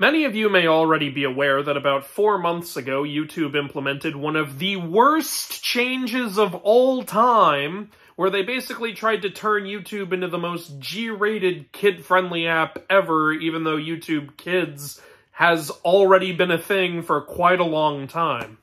Many of you may already be aware that about four months ago, YouTube implemented one of the worst changes of all time, where they basically tried to turn YouTube into the most G-rated kid-friendly app ever, even though YouTube Kids has already been a thing for quite a long time.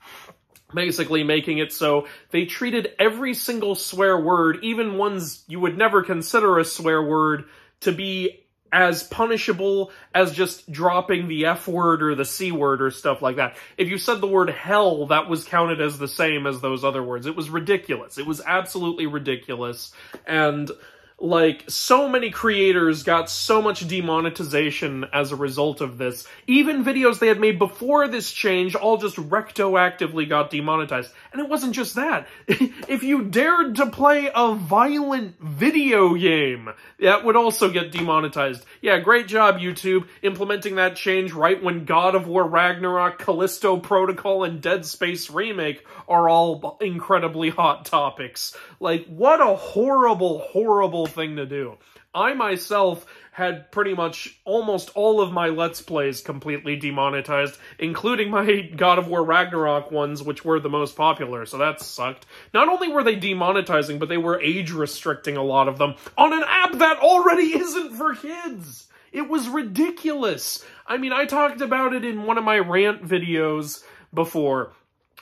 Basically making it so they treated every single swear word, even ones you would never consider a swear word, to be as punishable as just dropping the F word or the C word or stuff like that. If you said the word hell, that was counted as the same as those other words. It was ridiculous. It was absolutely ridiculous. And like so many creators got so much demonetization as a result of this. Even videos they had made before this change all just rectoactively got demonetized. And it wasn't just that. if you dared to play a violent video game, that would also get demonetized. Yeah, great job YouTube implementing that change right when God of War Ragnarok, Callisto Protocol, and Dead Space Remake are all incredibly hot topics. Like, what a horrible, horrible thing to do. I myself had pretty much almost all of my Let's Plays completely demonetized, including my God of War Ragnarok ones, which were the most popular, so that sucked. Not only were they demonetizing, but they were age restricting a lot of them on an app that already isn't for kids! It was ridiculous! I mean, I talked about it in one of my rant videos before,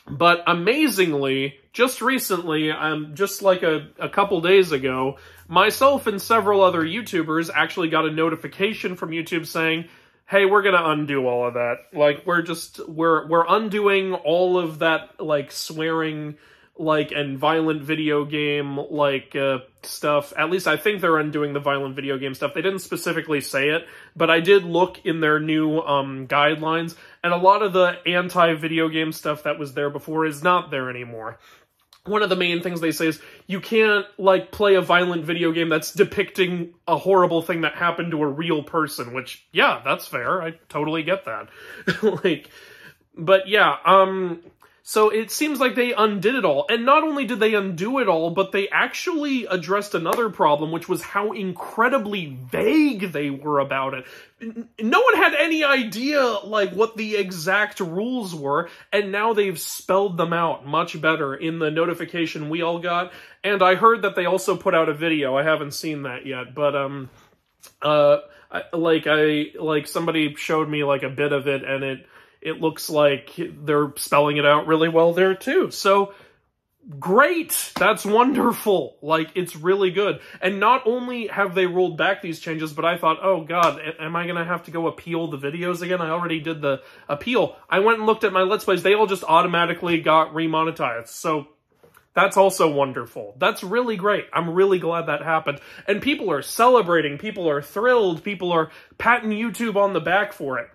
but amazingly, just recently, um, just like a, a couple days ago, myself and several other YouTubers actually got a notification from YouTube saying, hey, we're gonna undo all of that. Like, we're just, we're, we're undoing all of that, like, swearing, like, and violent video game, like, uh, stuff. At least I think they're undoing the violent video game stuff. They didn't specifically say it, but I did look in their new, um, guidelines, and a lot of the anti-video game stuff that was there before is not there anymore one of the main things they say is you can't like play a violent video game that's depicting a horrible thing that happened to a real person which yeah that's fair i totally get that like but yeah um so it seems like they undid it all. And not only did they undo it all, but they actually addressed another problem, which was how incredibly vague they were about it. No one had any idea, like, what the exact rules were, and now they've spelled them out much better in the notification we all got. And I heard that they also put out a video. I haven't seen that yet, but, um, uh, I, like, I, like, somebody showed me, like, a bit of it, and it, it looks like they're spelling it out really well there too. So great. That's wonderful. Like, it's really good. And not only have they rolled back these changes, but I thought, oh god, am I going to have to go appeal the videos again? I already did the appeal. I went and looked at my Let's Plays. They all just automatically got remonetized. So that's also wonderful. That's really great. I'm really glad that happened. And people are celebrating. People are thrilled. People are patting YouTube on the back for it.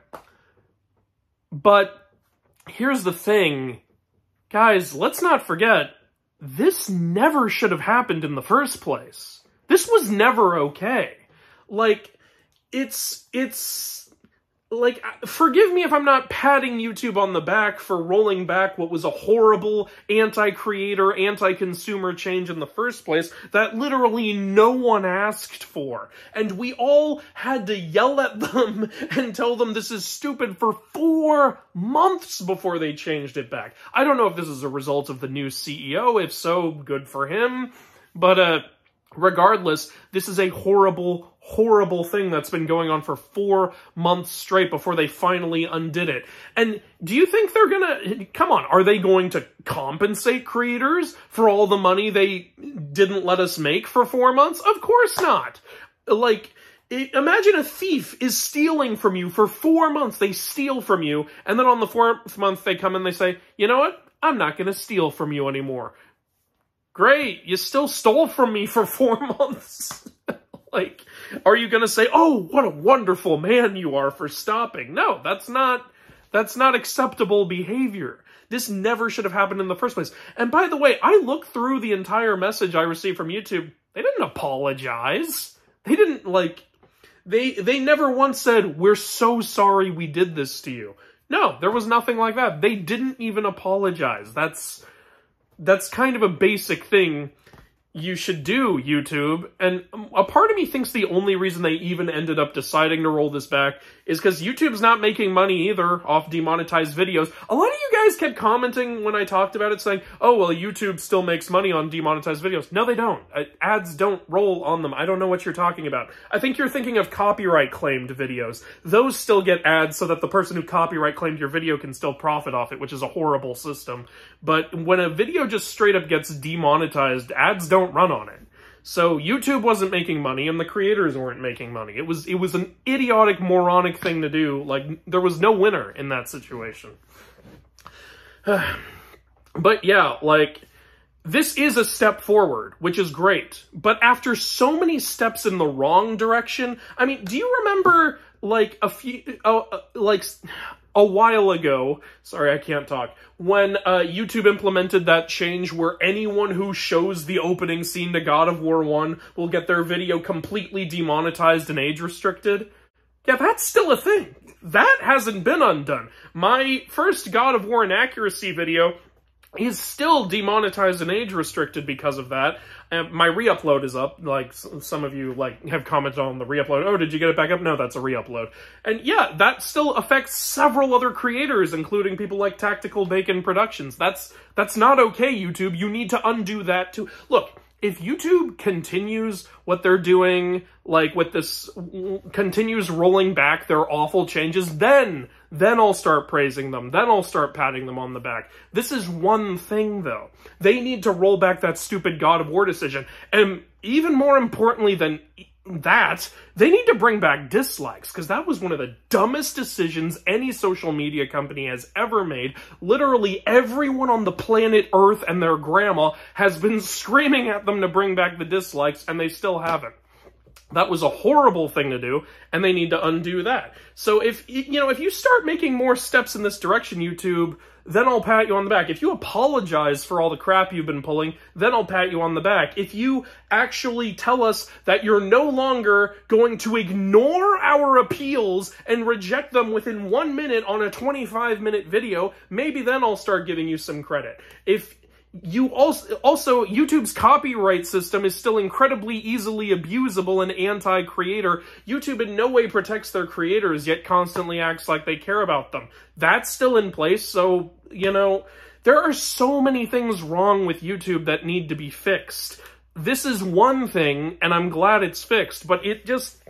But here's the thing. Guys, let's not forget, this never should have happened in the first place. This was never okay. Like, it's, it's, like, forgive me if I'm not patting YouTube on the back for rolling back what was a horrible anti-creator, anti-consumer change in the first place that literally no one asked for. And we all had to yell at them and tell them this is stupid for four months before they changed it back. I don't know if this is a result of the new CEO. If so, good for him. But, uh, regardless, this is a horrible, horrible thing that's been going on for four months straight before they finally undid it. And do you think they're gonna, come on, are they going to compensate creators for all the money they didn't let us make for four months? Of course not. Like, imagine a thief is stealing from you for four months. They steal from you, and then on the fourth month they come and they say, you know what? I'm not gonna steal from you anymore. Great, you still stole from me for four months. like, are you going to say, oh, what a wonderful man you are for stopping? No, that's not, that's not acceptable behavior. This never should have happened in the first place. And by the way, I looked through the entire message I received from YouTube. They didn't apologize. They didn't, like, they, they never once said, we're so sorry we did this to you. No, there was nothing like that. They didn't even apologize. That's, that's kind of a basic thing you should do, YouTube. And a part of me thinks the only reason they even ended up deciding to roll this back is because YouTube's not making money either off demonetized videos. A lot of you guys kept commenting when I talked about it saying, oh, well, YouTube still makes money on demonetized videos. No, they don't. Uh, ads don't roll on them. I don't know what you're talking about. I think you're thinking of copyright claimed videos. Those still get ads so that the person who copyright claimed your video can still profit off it, which is a horrible system. But when a video just straight up gets demonetized, ads don't run on it. So YouTube wasn't making money and the creators weren't making money. It was it was an idiotic, moronic thing to do. Like there was no winner in that situation. but yeah, like this is a step forward, which is great. But after so many steps in the wrong direction, I mean, do you remember like a few, oh, uh, like a while ago, sorry, I can't talk, when uh, YouTube implemented that change where anyone who shows the opening scene to God of War 1 will get their video completely demonetized and age restricted. Yeah, that's still a thing. That hasn't been undone. My first God of War inaccuracy video is still demonetized and age restricted because of that. And my re-upload is up. Like some of you like have commented on the re-upload. Oh, did you get it back up? No, that's a re-upload. And yeah, that still affects several other creators, including people like Tactical Bacon Productions. That's that's not okay, YouTube. You need to undo that too. Look, if YouTube continues what they're doing, like with this, continues rolling back their awful changes, then, then I'll start praising them. Then I'll start patting them on the back. This is one thing, though. They need to roll back that stupid God of War decision. And even more importantly than that, they need to bring back dislikes, because that was one of the dumbest decisions any social media company has ever made. Literally everyone on the planet Earth and their grandma has been screaming at them to bring back the dislikes, and they still haven't. That was a horrible thing to do, and they need to undo that. So if, you know, if you start making more steps in this direction, YouTube, then I'll pat you on the back. If you apologize for all the crap you've been pulling, then I'll pat you on the back. If you actually tell us that you're no longer going to ignore our appeals and reject them within one minute on a 25 minute video, maybe then I'll start giving you some credit. If you also also YouTube's copyright system is still incredibly easily abusable and anti-creator. YouTube in no way protects their creators, yet constantly acts like they care about them. That's still in place, so, you know, there are so many things wrong with YouTube that need to be fixed. This is one thing, and I'm glad it's fixed, but it just...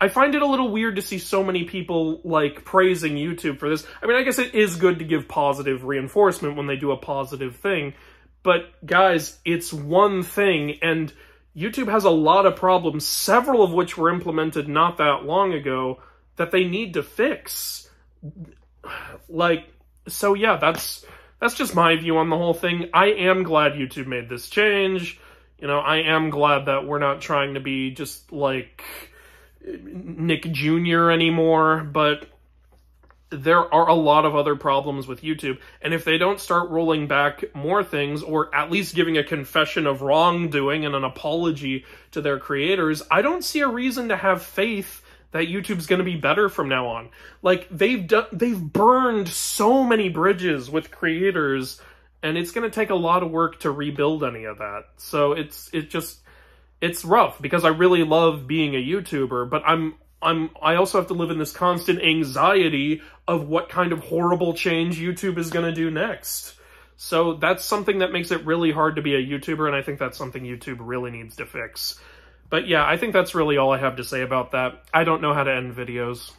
I find it a little weird to see so many people, like, praising YouTube for this. I mean, I guess it is good to give positive reinforcement when they do a positive thing, but guys, it's one thing, and YouTube has a lot of problems, several of which were implemented not that long ago, that they need to fix. Like, so yeah, that's that's just my view on the whole thing. I am glad YouTube made this change. You know, I am glad that we're not trying to be just like Nick Jr. anymore, but there are a lot of other problems with YouTube, and if they don't start rolling back more things, or at least giving a confession of wrongdoing and an apology to their creators, I don't see a reason to have faith that YouTube's going to be better from now on. Like they've done, they've burned so many bridges with creators, and it's going to take a lot of work to rebuild any of that. So it's it just it's rough because I really love being a YouTuber, but I'm I'm I also have to live in this constant anxiety of what kind of horrible change YouTube is going to do next. So that's something that makes it really hard to be a YouTuber, and I think that's something YouTube really needs to fix. But yeah, I think that's really all I have to say about that. I don't know how to end videos.